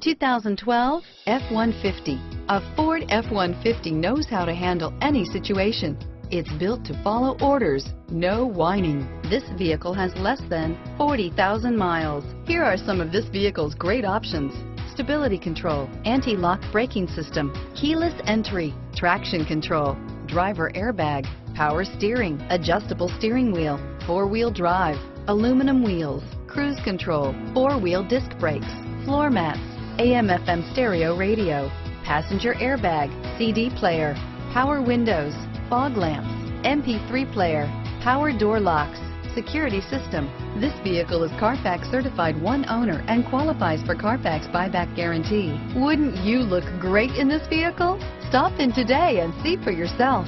2012 F-150. A Ford F-150 knows how to handle any situation. It's built to follow orders, no whining. This vehicle has less than 40,000 miles. Here are some of this vehicle's great options. Stability control, anti-lock braking system, keyless entry, traction control, driver airbag, power steering, adjustable steering wheel, four-wheel drive, aluminum wheels, cruise control, four-wheel disc brakes, floor mats, AM FM stereo radio, passenger airbag, CD player, power windows, fog lamps, MP3 player, power door locks, security system. This vehicle is Carfax certified one owner and qualifies for Carfax buyback guarantee. Wouldn't you look great in this vehicle? Stop in today and see for yourself.